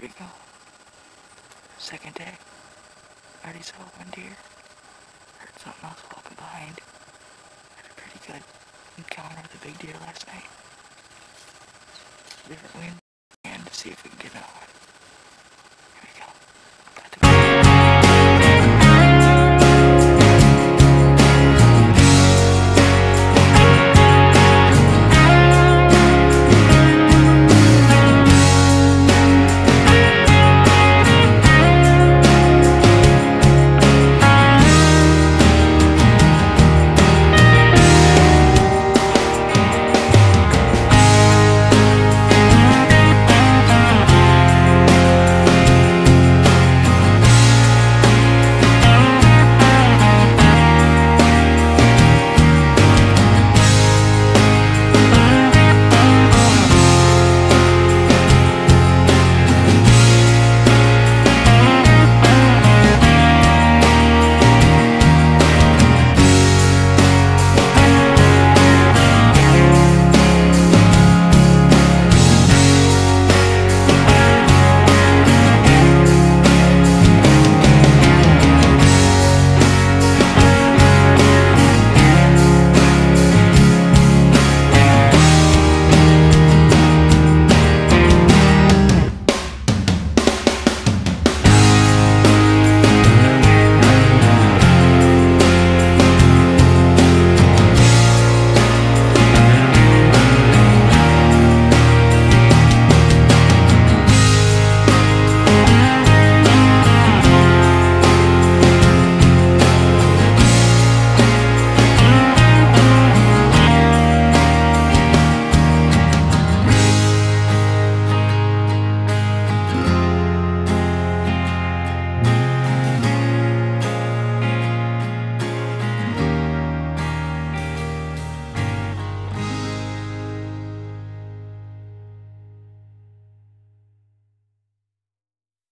Here we go. Second day. Already saw one deer. Heard something else walking behind. Had a pretty good encounter with a big deer last night. Different wind and to see if we can get a